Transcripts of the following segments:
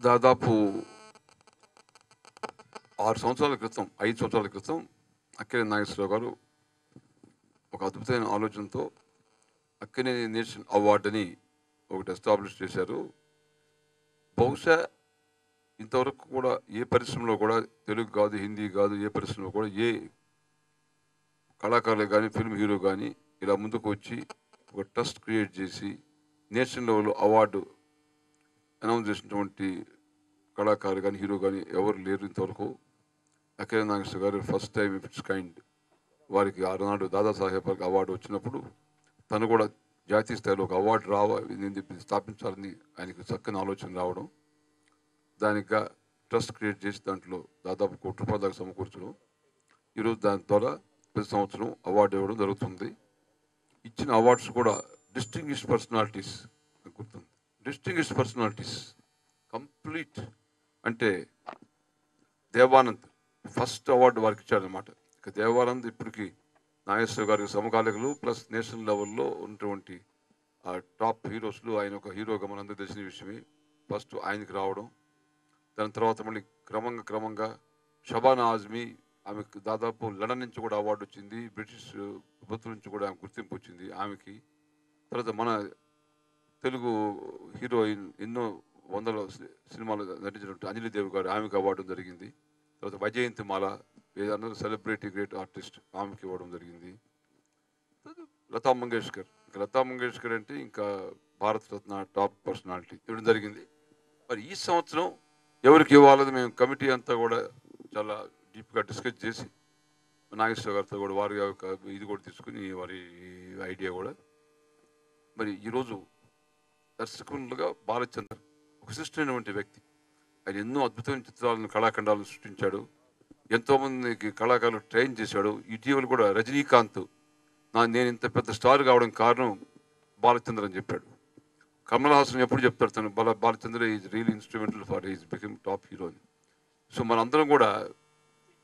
దాదాపు ఆరు సంవత్సరాల క్రితం ఐదు సంవత్సరాల క్రితం అక్కినే నాగేశ్వరరావు గారు ఒక అద్భుతమైన ఆలోచనతో అక్కినే నేషన్ అవార్డుని ఒకటి ఎస్టాబ్లిష్ చేశారు. బహుశా ఇంతవరకు కూడా ఏ పరిశ్రమలో కూడా తెలుగు కాదు హిందీ కాదు ఏ పరిశ్రమలో కూడా ఏ కళాకారులు కానీ ఫిల్మ్ హీరో కానీ ఇలా ముందుకు వచ్చి ఒక ట్రస్ట్ క్రియేట్ చేసి నేషనల్ లెవెల్ అవార్డు అనౌన్స్ చేసినటువంటి కళాకారు కానీ హీరో కానీ ఎవరు లేరు ఇంతవరకు. అఖిల నాగేశ్వర గారు ఫస్ట్ టైం ఇట్స్ కైండ్ వారికి ఆనాడు దాదాసాహెబ్ అవార్డు వచ్చినప్పుడు తను కూడా జాతీయ స్థాయిలో ఒక అవార్డు రావ ఇది స్థాపించాలని ఆయనకు చక్కని ఆలోచన రావడం. దానిగా ట్రస్ట్ క్రియేట్ చేసి దాంట్లో దాదాపు కోటి రూపాయల దాకా సమకూర్చడం. ఈరోజు దాని ద్వారా ప్రతి సంవత్సరం అవార్డు ఇవ్వడం జరుగుతుంది. ఇచ్చిన అవార్డ్స్ కూడా డిస్టింగ్విష్ పర్సనాలిటీస్ గుర్తుంది. డిస్టింగ్విష్ పర్సనాలిటీస్ కంప్లీట్ అంటే దేవానంద్ ఫస్ట్ అవార్డు వారికి ఇచ్చారనమాట ఇక దేవానంద్ ఇప్పటికి నాగేశ్వర గారికి సమకాలికలు ప్లస్ నేషనల్ లెవెల్లో ఉన్నటువంటి ఆ టాప్ హీరోస్లు ఆయన ఒక హీరోగా మనందరూ తెలిసిన విషయమే. ఫస్ట్ ఆయనకి రావడం. దాని తర్వాత మళ్ళీ క్రమంగా క్రమంగా షబానా ఆజ్మీ ఆమెకు దాదాపు లండన్ నుంచి కూడా అవార్డు వచ్చింది. బ్రిటిష్ ప్రభుత్వం నుంచి కూడా ఆమె గుర్తింపు వచ్చింది ఆమెకి. తర్వాత మన తెలుగు హీరోయిన్ ఎన్నో వందల సినిమాలు నటించినట్టు అంజలి దేవి గారు ఆమెకు అవార్డు జరిగింది. తర్వాత వైజయంతి మాల ఏదన్నా సెలబ్రిటీ గ్రేట్ ఆర్టిస్ట్ ఆమెకి ఇవ్వడం జరిగింది. లతా మంగేష్కర్. ఇంకా లతా మంగేష్కర్ అంటే ఇంకా భారతరత్న టాప్ పర్సనాలిటీ ఇవ్వడం జరిగింది. మరి ఈ సంవత్సరం ఎవరికి ఇవ్వాలని మేము కమిటీ అంతా కూడా చాలా డీప్గా డిస్కస్ చేసి నాగేశ్వర గారితో కూడా వారి ఇది కూడా తీసుకుని వారి ఐడియా కూడా. మరి ఈరోజు దర్శకులుగా బాలచంద్ర ఒక శిష్టమైనటువంటి వ్యక్తి. ఆయన ఎన్నో అద్భుతమైన చిత్రాలను కళాఖండాలను సృష్టించాడు. ఎంతోమందికి కళాకారులు ట్రైన్ చేశాడు. ఇటీవల కూడా రజనీకాంత్ నా నేను ఇంత పెద్ద స్టార్ కావడం కారణం బాలచంద్ర అని చెప్పాడు. కమల్ హాసన్ ఎప్పుడు చెప్తాడు తను బాల Balachandra is real instrumental for is become top hero అని. సో మనందరం కూడా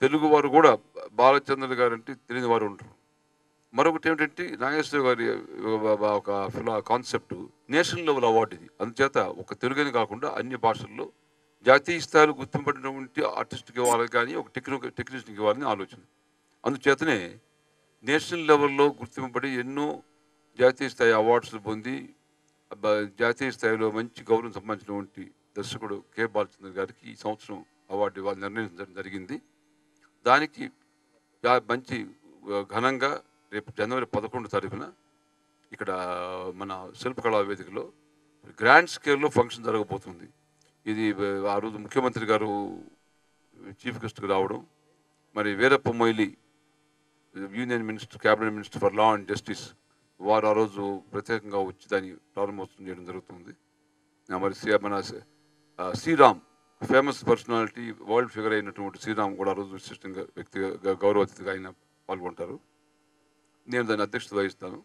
తెలుగు వారు కూడా బాలచంద్ర గారు అంటే తెలియని వారు ఉంటారు మరొకటి ఏమిటంటే నాగేశ్వర గారి ఒక ఫిలా కాన్సెప్ట్ నేషనల్ లెవెల్ అవార్డు ఇది. అందుచేత ఒక తెలుగుని కాకుండా అన్ని భాషల్లో జాతీయ స్థాయిలో గుర్తింపబడినటువంటి ఆర్టిస్ట్కి ఇవ్వాలి కానీ ఒక టెక్నిక్ టెక్నీషియన్కి ఇవ్వాలని ఆలోచన. అందుచేతనే నేషనల్ లెవెల్లో గుర్తింపబడి ఎన్నో జాతీయ స్థాయి అవార్డ్స్ పొంది జాతీయ స్థాయిలో మంచి గౌరవం సంబంధించినటువంటి దర్శకుడు కె. బాలచంద్ర గారికి ఈ సంవత్సరం అవార్డు ఇవ్వాలని నిర్ణయించడం జరిగింది. దానికి మంచి ఘనంగా రేపు జనవరి పదకొండు తారీఖున ఇక్కడ మన శిల్పకళా వేదికలో గ్రాండ్ స్కేల్లో ఫంక్షన్ జరగబోతుంది. ఇది ఆ రోజు ముఖ్యమంత్రి గారు చీఫ్ గెస్ట్కి రావడం మరి Veerappa Moily union minister cabinet minister for law and justice వారు ఆ రోజు ప్రత్యేకంగా వచ్చి దాన్ని ప్రారంభోత్సవం చేయడం జరుగుతుంది. మరి మన Sriram famous personality world figure అయినటువంటి శ్రీరామ్ కూడా ఆ రోజు విశిష్టంగా వ్యక్తిగా గ- గౌరవ అతిథిగా ఆయన పాల్గొంటారు. నేను దాని అధ్యక్షత వహిస్తాను.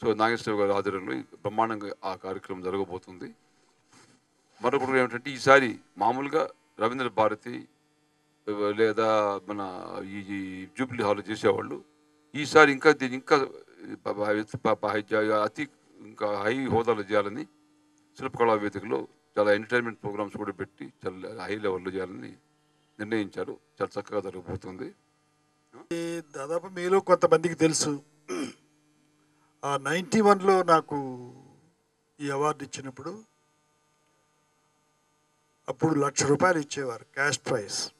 సో నాగేశ్వర గారి ఆధ్వర్యంలో బ్రహ్మాండంగా ఆ కార్యక్రమం జరగబోతుంది. మరొకటి ఏమిటంటే ఈసారి మామూలుగా రవీంద్ర భారతి లేదా మన ఈ జూబ్లీ హాల్ చేసేవాళ్ళు ఈసారి ఇంకా దీన్ని ఇంకా అతి ఇంకా హై హోదాలో చేయాలని శిల్పకళా వేదికలో చాలా ఎంటర్టైన్మెంట్ ప్రోగ్రామ్స్ కూడా పెట్టి చాలా హై లెవెల్లో చేయాలని నిర్ణయించారు. చాలా చక్కగా జరగబోతుంది. దాదాపు మీలో కొంతమందికి తెలుసు. ఆ నైంటీ వన్లో నాకు ఈ అవార్డు ఇచ్చినప్పుడు అప్పుడు లక్ష రూపాయలు ఇచ్చేవారు క్యాష్ ప్రైస్.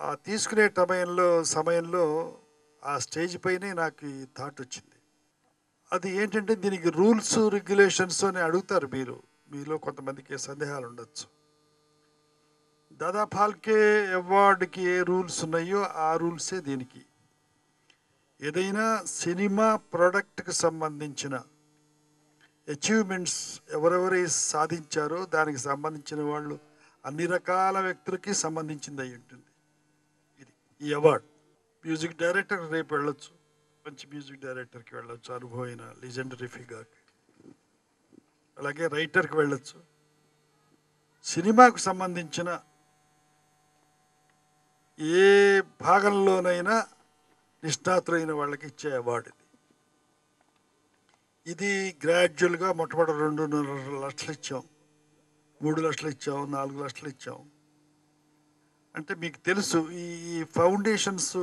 ఆ తీసుకునే సమయంలో సమయంలో ఆ స్టేజ్ పైనే నాకు ఈ థాట్ వచ్చింది. అది ఏంటంటే దీనికి రూల్స్ రెగ్యులేషన్స్ అని అడుగుతారు మీరు. మీలో కొంతమందికి సందేహాలు ఉండొచ్చు. దాదా ఫాల్కే అవార్డుకి ఏ రూల్స్ ఉన్నాయో ఆ రూల్సే దీనికి. ఏదైనా సినిమా ప్రోడక్ట్కి సంబంధించిన అచీవ్మెంట్స్ ఎవరెవరు సాధించారో దానికి సంబంధించిన వాళ్ళు అన్ని రకాల వ్యక్తులకి సంబంధించింది అయి ఉంటుంది. ఇది ఈ అవార్డ్. మ్యూజిక్ డైరెక్టర్ రేపు వెళ్ళొచ్చు. మంచి మ్యూజిక్ డైరెక్టర్కి వెళ్ళొచ్చు. అనుభవమైన లిజెండరీ ఫిగర్కి అలాగే రైటర్కి వెళ్ళొచ్చు. సినిమాకు సంబంధించిన ఏ భాగంలోనైనా నిష్ణాతులైన వాళ్ళకి ఇచ్చే అవార్డు ఇది. ఇది గ్రాడ్యువల్గా మొట్టమొదటి రెండున్నర లక్షలు ఇచ్చాం. మూడు లక్షలు ఇచ్చాం నాలుగు లక్షలు ఇచ్చాం. అంటే మీకు తెలుసు ఈ ఈ ఫౌండేషన్స్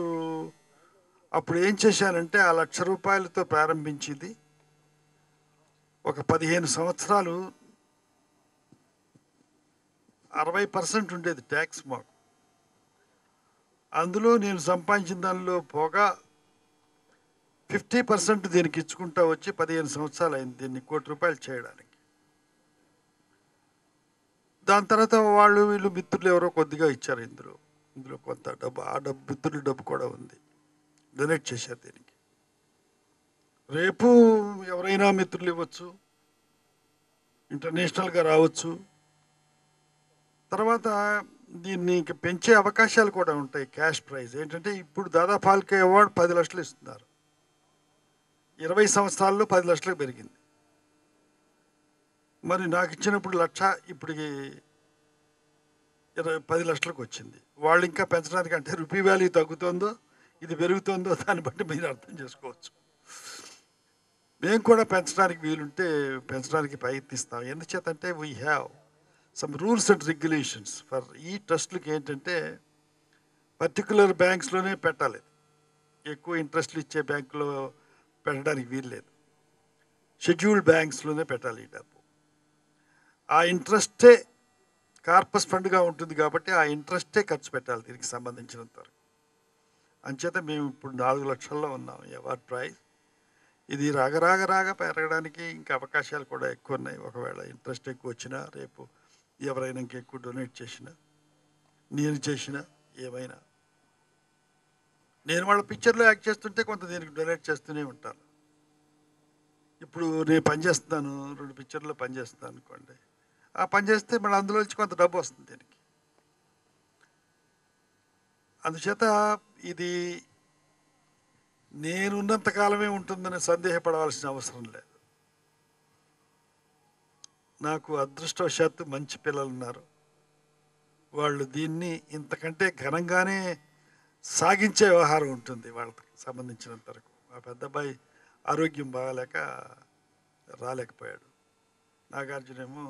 అప్పుడు ఏం చేశానంటే ఆ లక్ష రూపాయలతో ప్రారంభించింది. ఒక పదిహేను సంవత్సరాలు అరవై పర్సెంట్ ఉండేది ట్యాక్స్ మాకు. అందులో నేను సంపాదించిన దానిలో పోగా ఫిఫ్టీ పర్సెంట్ దీనికి ఇచ్చుకుంటా వచ్చి పదిహేను సంవత్సరాలు అయింది దీన్ని కోటి రూపాయలు చేయడానికి. దాని తర్వాత వాళ్ళు వీళ్ళు మిత్రులు ఎవరో కొద్దిగా ఇచ్చారు ఇందులో. ఇందులో కొంత డబ్బు ఆ డబ్బు మిత్రుల డబ్బు కూడా ఉంది. డొనేట్ చేశారు దీనికి. రేపు ఎవరైనా మిత్రులు ఇవ్వచ్చు ఇంటర్నేషనల్గా రావచ్చు. తర్వాత దీన్ని ఇంకా పెంచే అవకాశాలు కూడా ఉంటాయి క్యాష్ ప్రైజ్. ఏంటంటే ఇప్పుడు దాదా ఫాల్కే అవార్డు పది లక్షలు ఇస్తున్నారు. ఇరవై సంవత్సరాల్లో పది లక్షలకు పెరిగింది. మరి నాకు ఇచ్చినప్పుడు లక్ష ఇప్పటికి ఇరవై పది లక్షలకు వచ్చింది. వాళ్ళు ఇంకా పెంచడానికి అంటే రూపీ వాల్యూ తగ్గుతుందో ఇది పెరుగుతుందో దాన్ని బట్టి మీరు అర్థం చేసుకోవచ్చు. మేము కూడా పెంచడానికి వీలుంటే పెంచడానికి ప్రయత్నిస్తాం. ఎందుచేతంటే we have some rules and regulations for ఈ ట్రస్ట్లకి ఏంటంటే పర్టికులర్ బ్యాంక్స్లోనే పెట్టాలి. ఎక్కువ ఇంట్రెస్ట్లు ఇచ్చే బ్యాంకులో పెట్టడానికి వీల్లేదు షెడ్యూల్డ్ బ్యాంక్స్లోనే పెట్టాలి ఈ డబ్బు. ఆ ఇంట్రెస్టే కార్పస్ ఫండ్గా ఉంటుంది కాబట్టి ఆ ఇంట్రెస్టే ఖర్చు పెట్టాలి దీనికి సంబంధించినంత వరకు. అంచేత మేము ఇప్పుడు నాలుగు లక్షల్లో ఉన్నాం అవార్డ్ ప్రైజ్. ఇది రాగ రాగ రాగ పెరగడానికి ఇంకా అవకాశాలు కూడా ఎక్కువ ఉన్నాయి. ఒకవేళ ఇంట్రెస్ట్ ఎక్కువ వచ్చినా రేపు ఎవరైనా ఇంకెక్కువ డొనేట్ చేసినా నేను చేసినా ఏమైనా. నేను వాళ్ళ పిక్చర్లో యాక్ట్ చేస్తుంటే కొంత దీనికి డొనేట్ చేస్తూనే ఉంటాను. ఇప్పుడు నేను పనిచేస్తున్నాను రెండు పిక్చర్లో పని అనుకోండి. ఆ పని చేస్తే మళ్ళీ అందులో నుంచి కొంత డబ్బు వస్తుంది దీనికి. అందుచేత ఇది నేనున్నంతకాలమే ఉంటుందని సందేహపడవలసిన అవసరం లేదు. నాకు అదృష్టవశాత్తు మంచి పిల్లలు ఉన్నారు వాళ్ళు దీన్ని ఇంతకంటే ఘనంగానే సాగించే వ్యవహారం ఉంటుంది వాళ్ళకి సంబంధించినంత వరకు. మా పెద్దబ్బాయి ఆరోగ్యం బాగాలేక రాలేకపోయాడు. నాగార్జున ఏమో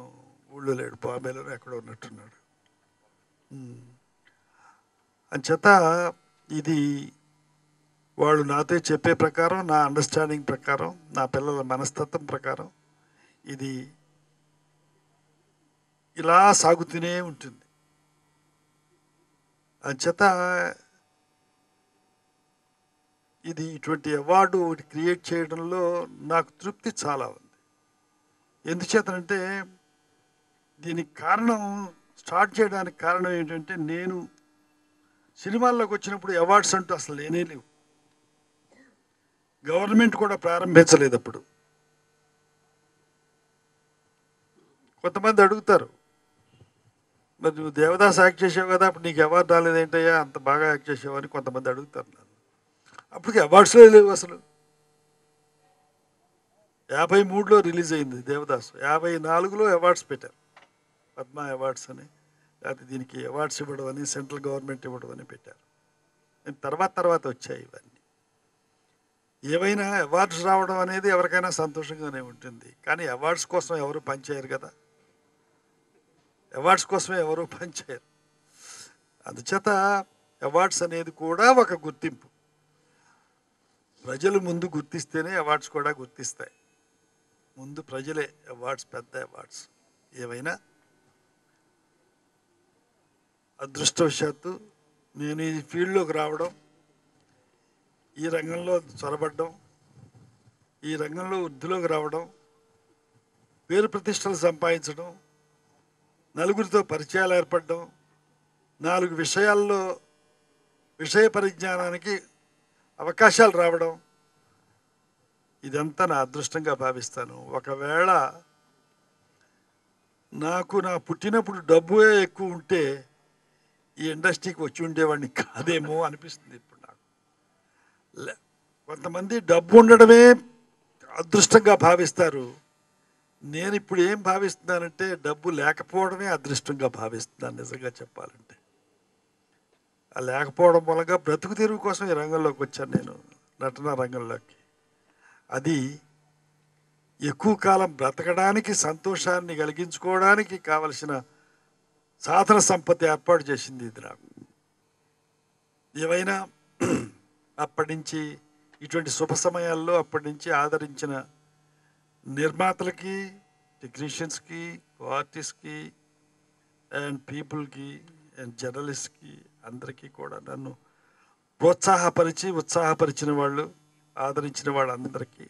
ఊళ్ళో లేడు బాంబేలో ఎక్కడో ఉన్నట్టున్నాడు. అంచేత ఇది వాళ్ళు నాతో చెప్పే ప్రకారం నా అండర్స్టాండింగ్ ప్రకారం నా పిల్లల మనస్తత్వం ప్రకారం ఇది ఇలా సాగుతూనే ఉంటుంది. అంచేత ఇది ఇటువంటి అవార్డు క్రియేట్ చేయడంలో నాకు తృప్తి చాలా ఉంది. ఎందుచేతనంటే దీనికి కారణం స్టార్ట్ చేయడానికి కారణం ఏంటంటే నేను సినిమాల్లోకి వచ్చినప్పుడు అవార్డ్స్ అంటూ అసలు లేనే లేవు. గవర్నమెంట్ కూడా ప్రారంభించలేదు అప్పుడు. కొంతమంది అడుగుతారు మరి నువ్వు దేవదాస్ యాక్ట్ చేసావు కదా అప్పుడు నీకు అవార్డు రాలేదేంటయ్యా అంత బాగా యాక్ట్ చేసావు అని కొంతమంది అడుగుతారు నన్ను. అప్పటికి అవార్డ్స్లో లేవు అసలు. యాభై మూడులో రిలీజ్ అయింది దేవదాస్. యాభై నాలుగులో అవార్డ్స్ పెట్టారు. పద్మ అవార్డ్స్ అని లేకపోతే దీనికి అవార్డ్స్ ఇవ్వడం అని సెంట్రల్ గవర్నమెంట్ ఇవ్వడం అని పెట్టారు. నేను తర్వాత తర్వాత వచ్చాయి ఇవన్నీ. ఏవైనా అవార్డ్స్ రావడం అనేది ఎవరికైనా సంతోషంగానే ఉంటుంది. కానీ అవార్డ్స్ కోసం ఎవరు పనిచేయరు కదా. అవార్డ్స్ కోసమే ఎవరు పనిచేయరు. అందుచేత అవార్డ్స్ అనేది కూడా ఒక గుర్తింపు. ప్రజలు ముందు గుర్తిస్తేనే అవార్డ్స్ కూడా గుర్తిస్తాయి. ముందు ప్రజలే అవార్డ్స్ పెద్ద అవార్డ్స్. ఏమైనా అదృష్టవశాత్తు నేను ఈ ఫీల్డ్లోకి రావడం ఈ రంగంలో చొరబడ్డం ఈ రంగంలో వృద్ధిలోకి రావడం పేరు ప్రతిష్టలు సంపాదించడం నలుగురితో పరిచయాలు ఏర్పడడం నాలుగు విషయాల్లో విషయ పరిజ్ఞానానికి అవకాశాలు రావడం ఇదంతా నా అదృష్టంగా భావిస్తాను. ఒకవేళ నాకు నా పుట్టినప్పుడు డబ్బు ఎక్కువ ఉంటే ఈ ఇండస్ట్రీకి వచ్చి ఉండేవాడిని కాదేమో అనిపిస్తుంది ఇప్పుడు నాకు. లే- కొంతమంది డబ్బు ఉండడమే అదృష్టంగా భావిస్తారు. నేను ఇప్పుడు ఏం భావిస్తున్నానంటే డబ్బు లేకపోవడమే అదృష్టంగా భావిస్తున్నాను నిజంగా చెప్పాలంటే. ఆ లేకపోవడం మూలంగా బ్రతుకు తెరువు కోసం ఈ రంగంలోకి వచ్చాను నేను నటన రంగంలోకి. అది ఎక్కువ కాలం బ్రతకడానికి సంతోషాన్ని కలిగించుకోవడానికి కావలసిన సాధన సంపత్తి ఏర్పాటు చేసింది ఇది నాకు. ఏమైనా అప్పటి నుంచి ఇటువంటి శుభ సమయాల్లో అప్పటి నుంచి ఆదరించిన నిర్మాతలకి టెక్నీషియన్స్కి ఆర్టిస్ట్కి అండ్ పీపుల్కి అండ్ జర్నలిస్ట్కి అందరికీ కూడా నన్ను ప్రోత్సాహపరిచి ఉత్సాహపరిచిన వాళ్ళు ఆదరించిన వాళ్ళందరికీ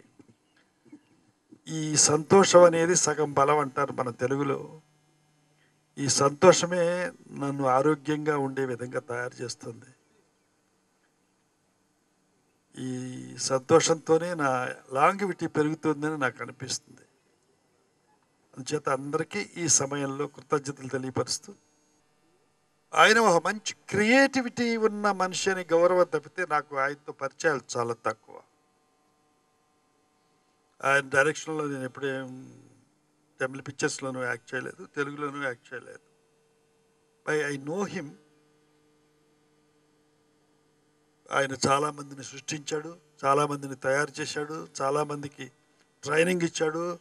ఈ సంతోషం అనేది సగం బలం అంటారు మన తెలుగులో. ఈ సంతోషమే నన్ను ఆరోగ్యంగా ఉండే విధంగా తయారు చేస్తుంది. ఈ సంతోషంతోనే నా లాంగివిటీ పెరుగుతుందని నాకు అనిపిస్తుంది. అందుచేత అందరికీ ఈ సమయంలో కృతజ్ఞతలు తెలియపరుస్తూ ఆయన ఒక మంచి క్రియేటివిటీ ఉన్న మనిషి అని గౌరవం తప్పితే నాకు ఆయనతో పరిచయాలు చాలా తక్కువ. ఆయన డైరెక్షన్లో నేను ఎప్పుడేం తమిళ పిక్చర్స్లోనూ యాక్ట్ చేయలేదు తెలుగులోనూ యాక్ట్ చేయలేదు. ఐ ఐ నో హిమ్ ఆయన చాలామందిని సృష్టించాడు చాలామందిని తయారు చేశాడు చాలామందికి ట్రైనింగ్ ఇచ్చాడు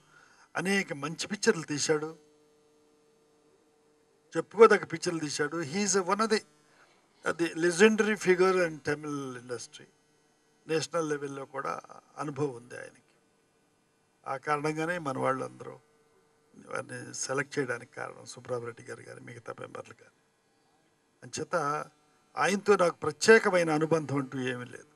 అనేక మంచి పిక్చర్లు తీశాడు. చెప్పుకోదగ్గ పిక్చర్లు తీశాడు. He's one of the the legendary figure and Tamil industry national లెవెల్లో కూడా అనుభవం ఉంది ఆయనకి. ఆ కారణంగానే మన వాళ్ళందరూ వారిని సెలెక్ట్ చేయడానికి కారణం సుబ్రహ్మరెడ్డి గారు కానీ మిగతా మెంబర్లు కానీ అంచేత ఆయనతో నాకు ప్రత్యేకమైన అనుబంధం అంటూ ఏమీ లేదు.